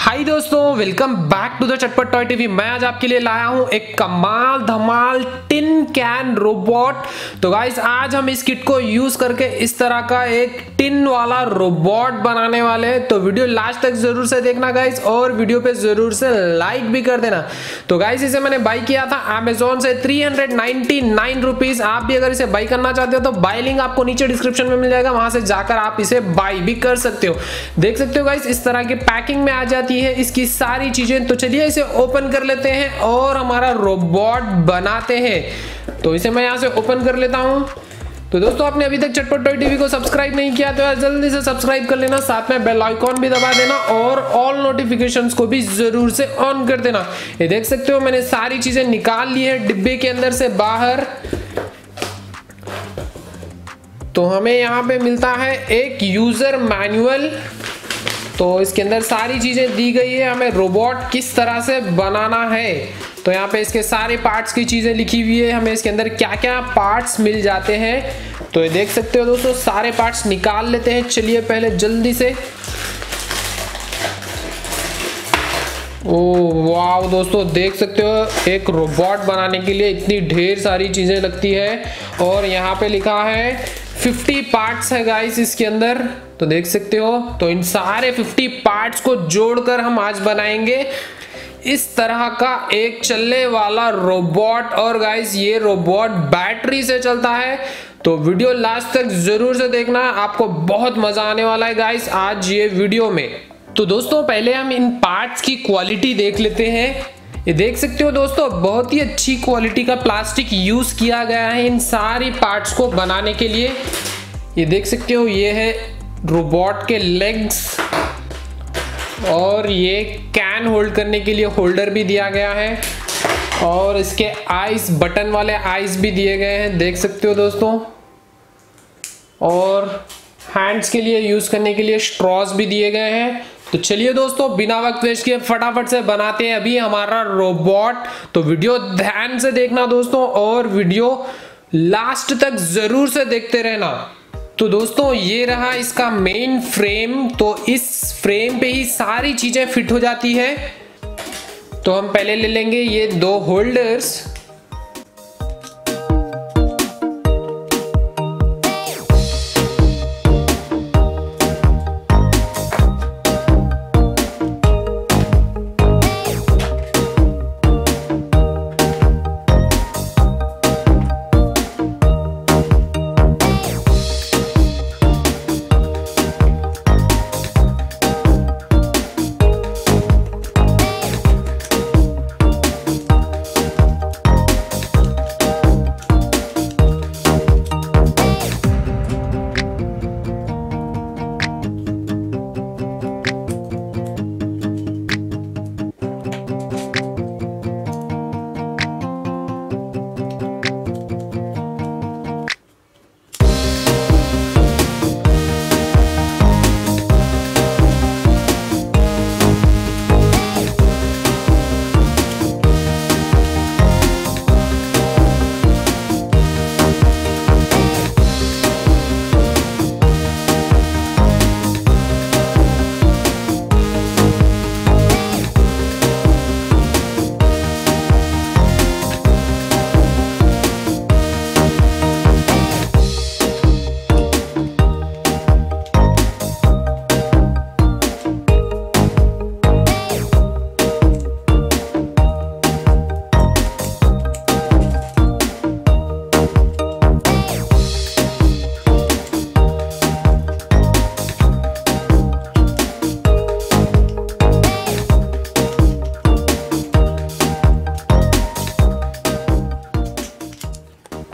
हाय दोस्तों welcome back to the Chatpat toy TV मैं आज आपके लिए लाया हूँ एक कमाल धमाल टिन कैन रोबोट तो गाइस आज हम इस किट को यूज़ करके इस तरह का एक टिन वाला रोबोट बनाने वाले हैं। तो वीडियो लास्ट तक ज़रूर से देखना गाइस और वीडियो पे ज़रूर से लाइक भी कर देना। तो गाइस इसे मैंने बाई किया था अमेजोन से थ्री हंड्रेड आप भी अगर इसे बाई करना चाहते हो तो बाई लिंक आपको नीचे डिस्क्रिप्शन में मिल जाएगा। वहाँ से जाकर आप इसे बाई भी कर सकते हो। देख सकते हो गाइस इस तरह की पैकिंग में आ जाती जाती है इसकी सारी चीज़ें। तो चलिए इसे ओपन कर लेते हैं और हमारा रोबोट बनाते हैं। तो इसे मैं यहाँ से ओपन कर लेता हूँ। तो दोस्तों, आपने अभी तक चटपट टॉय टीवी को सब्सक्राइब नहीं किया तो जल्दी से सब्सक्राइब कर लेना। साथ में बेल आइकॉन भी दबा देना और ऑल नोटिफिकेशंस को भी ज़रूर से ऑन कर देना। ये देख सकते हो, मैंने सारी चीज़ें निकाल ली है डिब्बे के अंदर से बाहर। तो हमें यहाँ पे मिलता है एक यूज़र मैनुअल तो इसके अंदर सारी चीज़ें दी गई है। हमें रोबोट किस तरह से बनाना है? तो यहाँ पे इसके सारे पार्ट्स की चीज़ें लिखी हुई है। हमें इसके अंदर क्या क्या पार्ट्स मिल जाते हैं? तो ये देख सकते हो दोस्तों, सारे पार्ट्स निकाल लेते हैं। चलिए पहले जल्दी से। ओ वाह दोस्तों, देख सकते हो, एक रोबोट बनाने के लिए इतनी ढेर सारी चीज़ें लगती है। और यहाँ पे लिखा है 50 पार्ट्स है गाइस इसके अंदर। तो देख सकते हो तो इन सारे 50 पार्ट्स को जोड़कर हम आज बनाएँगे। इस तरह का एक चलने वाला रोबोट और गाइस ये रोबोट बैटरी से चलता है। तो वीडियो लास्ट तक ज़रूर से देखना, आपको बहुत मज़ा आने वाला है गाइस आज ये वीडियो में। तो दोस्तों, पहले हम इन पार्ट्स की क्वालिटी देख लेते हैं। ये देख सकते हो दोस्तों, बहुत ही अच्छी क्वालिटी का प्लास्टिक यूज़ किया गया है इन सारी पार्ट्स को बनाने के लिए। ये देख सकते हो, ये है रोबोट के लेग्स और ये कैन होल्ड करने के लिए होल्डर भी दिया गया है और इसके आइस बटन वाले आइस भी दिए गए हैं। देख सकते हो दोस्तों, और हैंड्स के लिए यूज़ करने के लिए स्ट्रॉज भी दिए गए हैं। तो चलिए दोस्तों, बिना वक्त वेस्ट किए फटाफट से बनाते हैं अभी हमारा रोबोट तो वीडियो ध्यान से देखना दोस्तों और वीडियो लास्ट तक ज़रूर से देखते रहना। तो दोस्तों, ये रहा इसका मेन फ्रेम तो इस फ्रेम पे ही सारी चीज़ें फिट हो जाती है। तो हम पहले ले लेंगे ये दो होल्डर्स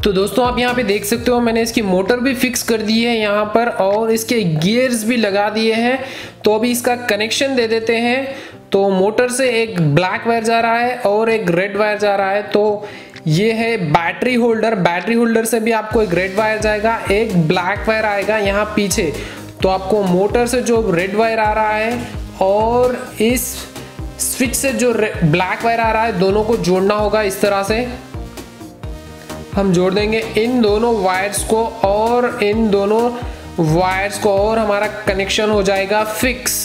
तो दोस्तों, आप यहाँ पे देख सकते हो, मैंने इसकी मोटर भी फिक्स कर दी है यहाँ पर और इसके गियर्स भी लगा दिए हैं। तो अभी इसका कनेक्शन दे देते हैं। तो मोटर से एक ब्लैक वायर जा रहा है और एक रेड वायर जा रहा है। तो ये है बैटरी होल्डर बैटरी होल्डर से भी आपको एक रेड वायर जाएगा, एक ब्लैक वायर आएगा यहाँ पीछे। तो आपको मोटर से जो रेड वायर आ रहा है और इस स्विच से जो ब्लैक वायर आ रहा है, दोनों को जोड़ना होगा इस तरह से। हम जोड़ देंगे इन दोनों वायर्स को और इन दोनों वायर्स को और हमारा कनेक्शन हो जाएगा फिक्स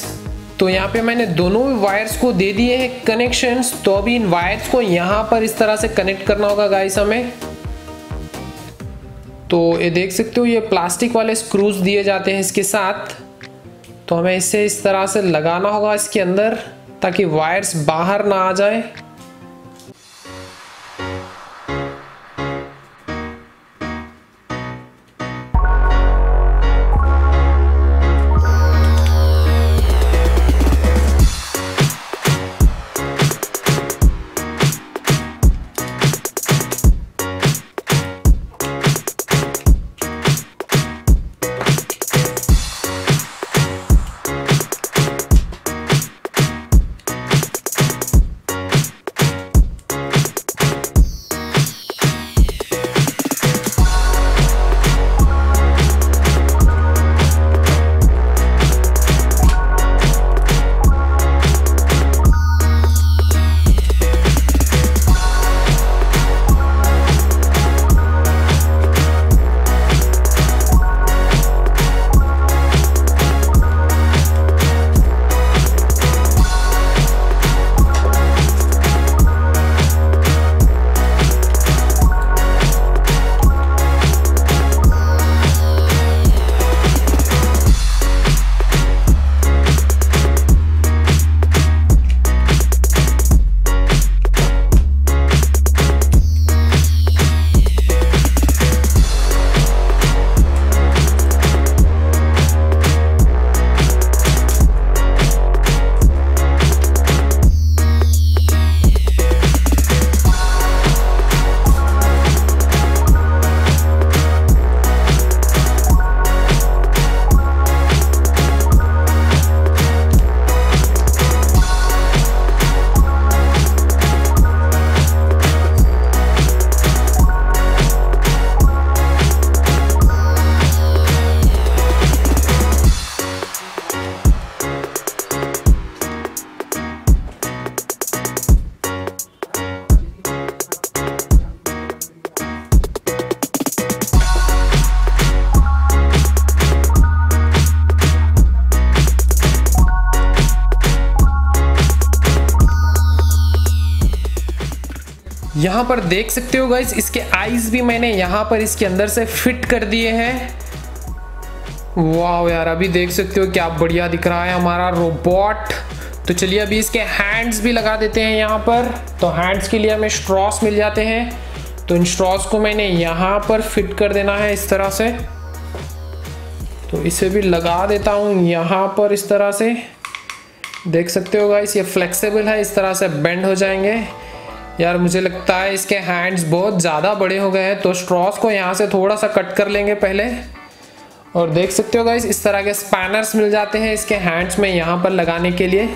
तो यहाँ पे मैंने दोनों वायर्स को दे दिए हैं कनेक्शंस तो अभी इन वायर्स को यहाँ पर इस तरह से कनेक्ट करना होगा गाइस हमें. तो ये देख सकते हो, ये प्लास्टिक वाले स्क्रूज दिए जाते हैं इसके साथ. तो हमें इसे इस तरह से लगाना होगा इसके अंदर, ताकि वायर्स बाहर ना आ जाए। यहाँ पर देख सकते हो गाइस इसके आईज भी मैंने यहाँ पर इसके अंदर से फिट कर दिए हैं। वाह यार, अभी देख सकते हो क्या बढ़िया दिख रहा है हमारा रोबोट तो चलिए अभी इसके हैंड्स भी लगा देते हैं यहाँ पर। तो हैंड्स के लिए हमें स्ट्रॉस मिल जाते हैं। तो इन स्ट्रॉस को मैंने यहाँ पर फिट कर देना है इस तरह से। तो इसे भी लगा देता हूँ यहाँ पर इस तरह से। देख सकते हो गाइस ये फ्लेक्सिबल है, इस तरह से बेंड हो जाएँगे। यार मुझे लगता है इसके हैंड्स बहुत ज़्यादा बड़े हो गए हैं तो स्ट्रॉस को यहाँ से थोड़ा सा कट कर लेंगे पहले। और देख सकते हो गाइस इस तरह के स्पैनर्स मिल जाते हैं इसके हैंड्स में यहाँ पर लगाने के लिए।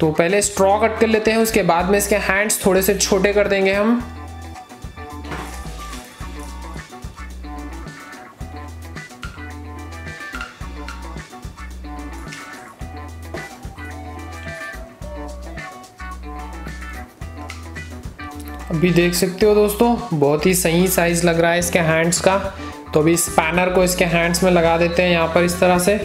तो पहले स्ट्रॉ कट कर लेते हैं, उसके बाद में इसके हैंड्स थोड़े से छोटे कर देंगे हम। अभी देख सकते हो दोस्तों। बहुत ही सही साइज़ लग रहा है इसके हैंड्स का। तो अभी स्पैनर को इसके हैंड्स में लगा देते हैं यहाँ पर इस तरह से।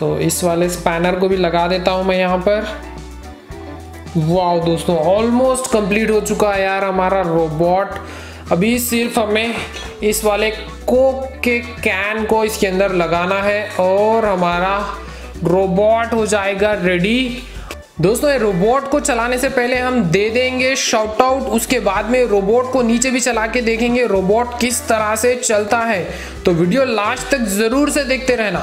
तो इस वाले स्पैनर को भी लगा देता हूँ मैं यहाँ पर। वाह दोस्तों ऑलमोस्ट कंप्लीट हो चुका है यार हमारा रोबोट अभी सिर्फ़ हमें इस वाले कोक के कैन को इसके अंदर लगाना है और हमारा रोबोट हो जाएगा रेडी दोस्तों, ये रोबोट को चलाने से पहले हम दे देंगे शॉर्ट आउट उसके बाद में रोबोट को नीचे भी चला के देखेंगे रोबोट किस तरह से चलता है। तो वीडियो लास्ट तक ज़रूर से देखते रहना।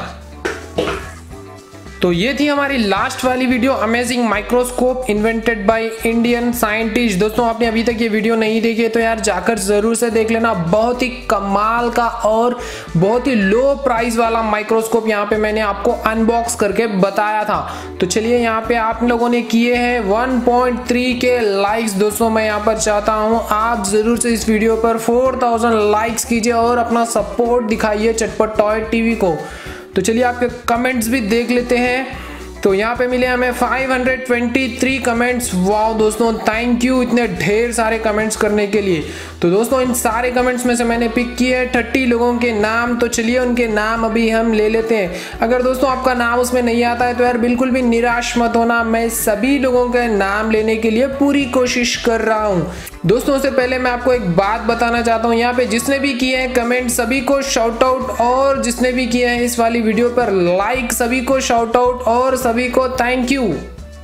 तो ये थी हमारी लास्ट वाली video amazing microscope invented by Indian scientist दोस्तों, आपने अभी तक ये वीडियो नहीं देखी है तो यार जाकर ज़रूर से देख लेना। बहुत ही कमाल का और बहुत ही लो प्राइस वाला माइक्रोस्कोप यहाँ पे मैंने आपको अनबॉक्स करके बताया था। तो चलिए, यहाँ पे आप लोगों ने किए हैं 1.3 के लाइक्स दोस्तों, मैं यहाँ पर चाहता हूँ आप ज़रूर से इस वीडियो पर 4000 लाइक्स कीजिए और अपना सपोर्ट दिखाइए चटपट टॉय टीवी को। तो चलिए आपके कमेंट्स भी देख लेते हैं। तो यहाँ पे मिले हमें 523 कमेंट्स वाओ दोस्तों थैंक यू इतने ढेर सारे कमेंट्स करने के लिए। तो दोस्तों, इन सारे कमेंट्स में से मैंने पिक किए है थर्टी लोगों के नाम। तो चलिए उनके नाम अभी हम ले लेते हैं। अगर दोस्तों आपका नाम उसमें नहीं आता है तो यार बिल्कुल भी निराश मत होना। मैं सभी लोगों के नाम लेने के लिए पूरी कोशिश कर रहा हूँ। दोस्तों से पहले मैं आपको एक बात बताना चाहता हूँ। यहाँ पे जिसने भी किए हैं कमेंट, सभी को शाउट आउट और जिसने भी किए हैं इस वाली वीडियो पर लाइक सभी को शाउट आउट और सभी को थैंक यू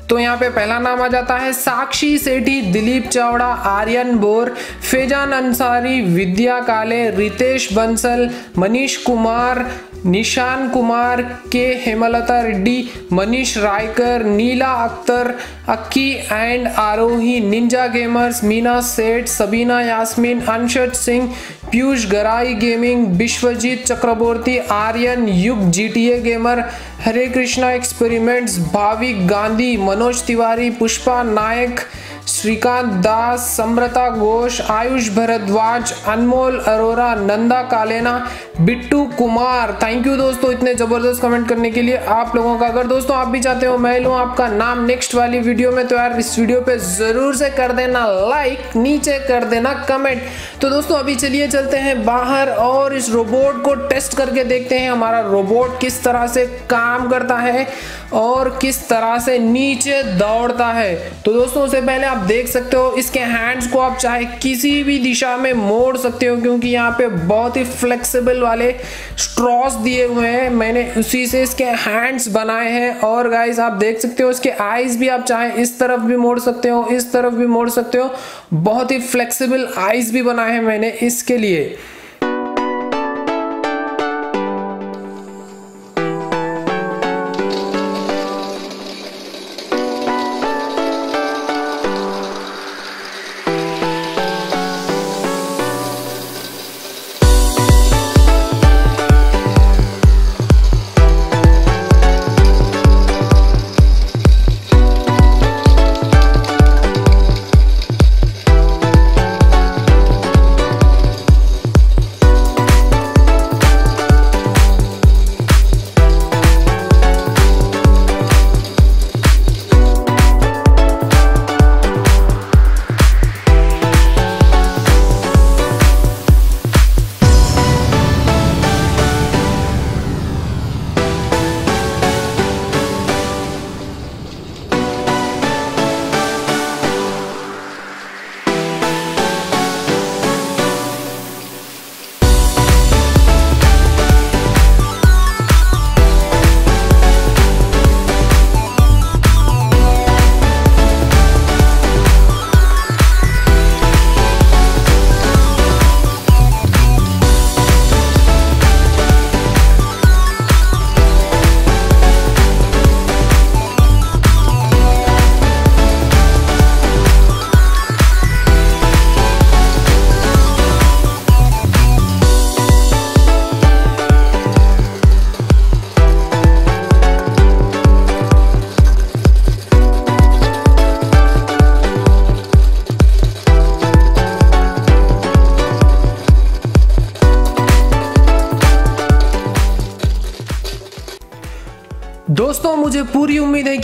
तो यहाँ पे पहला नाम आ जाता है Sakshi Sethi, Dilip Chavda, Aryan Bor, Faizan Ansari, Vidya Kale, Ritesh Bansal, Manish Kumar Nishan Kumar K Hemlata Reddy, Manish Raikar, Neela Akhtar, Akki and Aarohi, ninja gamers, Meena Seth, Sabina Yasmin अंशद Singh, Piyush गराई gaming, Vishwajit Chakraborty, Aryan Yug, GTA gamer, Hare Krishna experiments, Bhavik Gandhi, Manoj Tiwari, Pushpa Nayak Shrikant Das Samrita Ghosh, Ayush Bhardwaj, Anmol Arora, Nanda Kalena, Bittu Kumar. Thank you दोस्तों इतने ज़बरदस्त comment करने के लिए आप लोगों का। अगर दोस्तों आप भी चाहते हो मैं लूँ आपका नाम नेक्स्ट वाली वीडियो में तो यार इस वीडियो पे ज़रूर से कर देना लाइक नीचे कर देना कमेंट तो दोस्तों अभी चलिए चलते हैं बाहर और इस रोबोट को टेस्ट करके देखते हैं हमारा रोबोट किस तरह से काम करता है और किस तरह से नीचे दौड़ता है। तो दोस्तों, उससे पहले आप देख सकते हो, इसके हैंड्स को आप चाहे किसी भी दिशा में मोड़ सकते हो, क्योंकि यहाँ पे बहुत ही फ्लेक्सिबल वाले स्ट्रॉस दिए हुए हैं। मैंने उसी से इसके हैंड्स बनाए हैं। और गाइज़ आप देख सकते हो, इसके आईज भी आप चाहे इस तरफ़ भी मोड़ सकते हो, इस तरफ़ भी मोड़ सकते हो। बहुत ही फ्लेक्सीबल आइज़ भी बनाए हैं मैंने इसके लिए।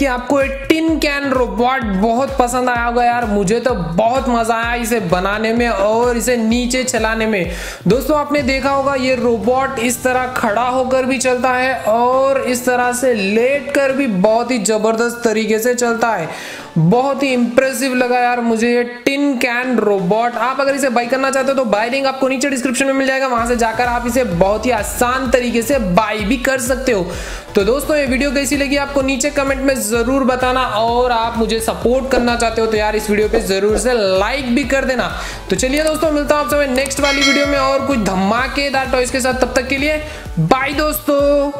आपको टिन कैन रोबोट बहुत पसंद आया होगा यार। मुझे तो बहुत मज़ा आया इसे बनाने में और इसे नीचे चलाने में। दोस्तों, आपने देखा होगा, ये रोबोट इस तरह खड़ा होकर भी चलता है और इस तरह से लेट कर भी बहुत ही ज़बरदस्त तरीके से चलता है। बहुत ही इंप्रेसिव लगा यार मुझे ये टिन कैन रोबोट आप अगर इसे बाई करना चाहते हो तो बाई लिंक आपको नीचे डिस्क्रिप्शन में मिल जाएगा। वहाँ से जाकर आप इसे बहुत ही आसान तरीके से बाई भी कर सकते हो। तो दोस्तों, ये वीडियो कैसी लगी आपको नीचे कमेंट में ज़रूर बताना और आप मुझे सपोर्ट करना चाहते हो तो यार इस वीडियो पे ज़रूर से लाइक भी कर देना। तो चलिए दोस्तों, मिलता हूँ आप आपसे नेक्स्ट वाली वीडियो में और कुछ धमाकेदार टॉयज के साथ। तब तक के लिए बाय दोस्तों।